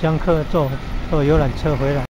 香客坐坐游览车回来。